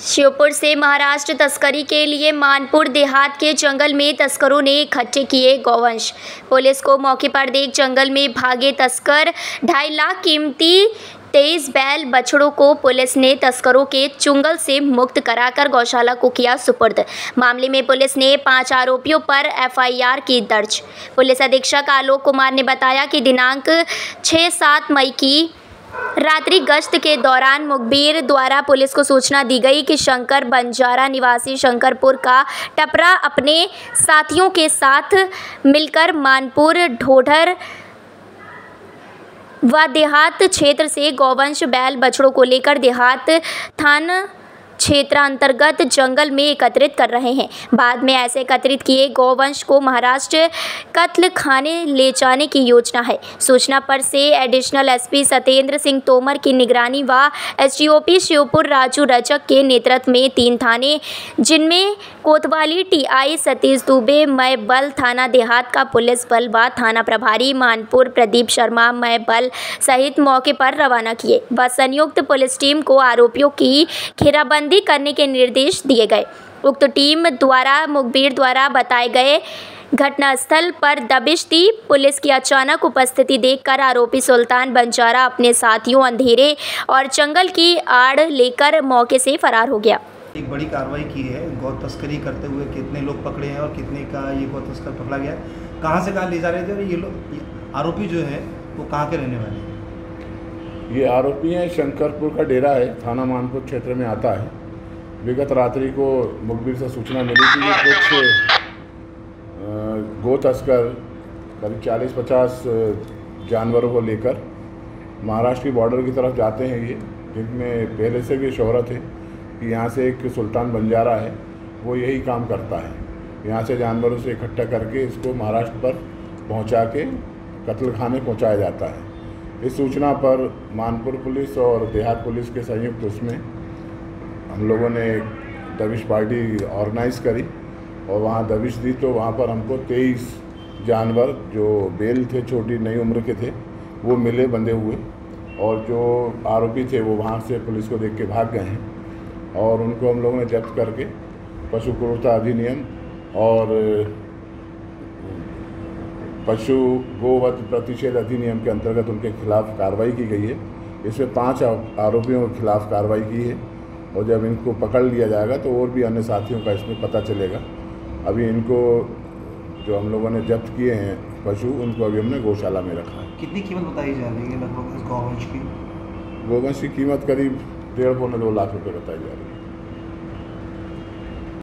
श्योपुर से महाराष्ट्र तस्करी के लिए मानपुर देहात के जंगल में तस्करों ने इकट्ठे किए गौवंश। पुलिस को मौके पर देख जंगल में भागे तस्कर। ढाई लाख कीमती तेईस बैल बछड़ों को पुलिस ने तस्करों के चुंगल से मुक्त कराकर गौशाला को किया सुपुर्द। मामले में पुलिस ने पाँच आरोपियों पर एफआईआर की दर्ज। पुलिस अधीक्षक आलोक कुमार ने बताया कि दिनांक 6-7 मई की रात्रि गश्त के दौरान मुखबिर द्वारा पुलिस को सूचना दी गई कि शंकर बंजारा निवासी शंकरपुर का टपरा अपने साथियों के साथ मिलकर मानपुर, ढोढर व देहात क्षेत्र से गौवंश बैल बछड़ों को लेकर देहात थाना क्षेत्र अंतर्गत जंगल में एकत्रित कर रहे हैं। बाद में ऐसे एकत्रित किए गौवंश को महाराष्ट्र कत्ल खाने ले जाने की योजना है। सूचना पर से एडिशनल एसपी सत्येंद्र सिंह तोमर की निगरानी व एसडीओपी शिवपुर राजू रजक के नेतृत्व में तीन थाने, जिनमें कोतवाली, टीआई, सतीश दुबे मय बल थाना देहात का पुलिस बल व थाना प्रभारी मानपुर प्रदीप शर्मा मय बल सहित मौके पर रवाना किए। व संयुक्त पुलिस टीम को आरोपियों की घेराबंदी बंदी करने के निर्देश दिए गए। उक्त टीम द्वारा, मुखबिर द्वारा बताए गए घटनास्थल पर दबिश दी। पुलिस की अचानक उपस्थिति देखकर आरोपी सुल्तान बंजारा अपने साथियों, अंधेरे और जंगल की आड़ लेकर मौके से फरार हो गया। एक बड़ी कार्रवाई की है। गौ तस्करी करते हुए कितने लोग पकड़े हैं और कितने का ये गौ तस्कर पकड़ा गया है? कहाँ से कहाँ ले जा रहे थे? और ये लोग आरोपी जो है, वो कहाँ के रहने वाले हैं? ये आरोपी हैं, शंकरपुर का डेरा है, थाना मानपुर क्षेत्र में आता है। विगत रात्रि को मुखबिर से सूचना मिली कि कुछ गो तस्कर, करीब चालीस पचास जानवरों को लेकर महाराष्ट्र की बॉर्डर की तरफ़ जाते हैं ये, जिनमें पहले से भी शहरत है कि यहाँ से एक सुल्तान बंजारा है, वो यही काम करता है। यहाँ से जानवरों से इकट्ठा करके इसको महाराष्ट्र पर पहुँचा के कत्ल खाने पहुँचाया जाता है। इस सूचना पर मानपुर पुलिस और देहात पुलिस के संयुक्त उसमें हम लोगों ने दबिश पार्टी ऑर्गेनाइज करी और वहाँ दबिश दी तो वहाँ पर हमको तेईस जानवर जो बेल थे, छोटी नई उम्र के थे, वो मिले बंधे हुए और जो आरोपी थे वो वहाँ से पुलिस को देख के भाग गए हैं और उनको हम लोगों ने जब्त करके पशु क्रूरता अधिनियम और पशु गोवध प्रतिषेध अधिनियम के अंतर्गत उनके खिलाफ कार्रवाई की गई है। इसमें पाँच आरोपियों के खिलाफ कार्रवाई की है और जब इनको पकड़ लिया जाएगा तो और भी अन्य साथियों का इसमें पता चलेगा। अभी इनको जो हम लोगों ने जब्त किए हैं पशु उनको अभी हमने गौशाला में रखा है। कितनी कीमत बताई जा रही है लगभग इस गौवंश की? गोवंश की कीमत करीब डेढ़ पौने दो लाख रुपये बताई जा रही है।